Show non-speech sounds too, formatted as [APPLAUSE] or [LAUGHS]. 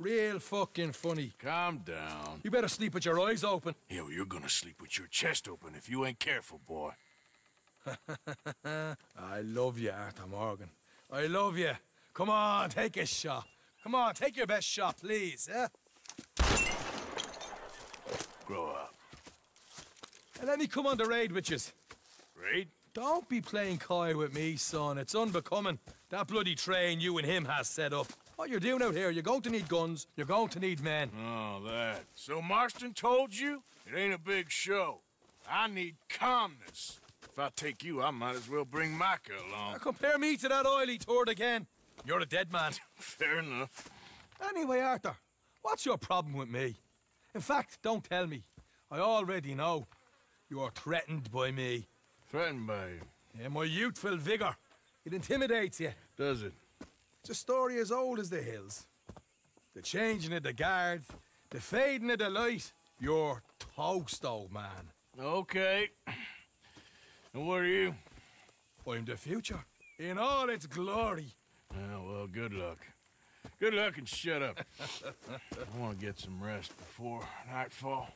Real fucking funny. Calm down. You better sleep with your eyes open. Yeah, well, you're gonna sleep with your chest open if you ain't careful, boy. [LAUGHS] I love you, Arthur Morgan. I love you. Come on, take a shot. Come on, take your best shot, please, eh? Grow up. And let me come on the raid with yous. Raid? Don't be playing coy with me, son. It's unbecoming. That bloody train you and him has set up. What you're doing out here, you're going to need guns, you're going to need men. Oh, that. So Marston told you? It ain't a big show. I need calmness. If I take you, I might as well bring Micah Now along. compare me to that oily turd again. You're a dead man. [LAUGHS] Fair enough. Anyway, Arthur, what's your problem with me? In fact, don't tell me. I already know. You're threatened by me. Threatened by you. Yeah, my youthful vigor. It intimidates you. Does it? It's a story as old as the hills. The changing of the guard, the fading of the light. You're toast, old man. Okay. And what are you? I'm the future. In all its glory. Oh, well, good luck. Good luck and shut up. [LAUGHS] I want to get some rest before nightfall.